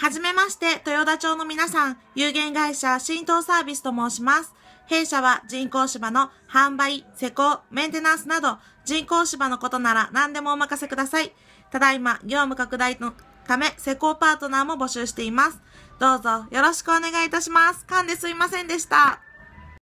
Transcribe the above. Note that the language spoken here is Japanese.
はじめまして、豊田町の皆さん、有限会社浸透サービスと申します。弊社は人工芝の販売、施工、メンテナンスなど、人工芝のことなら何でもお任せください。ただいま、業務拡大のため、施工パートナーも募集しています。どうぞよろしくお願いいたします。噛んですいませんでした。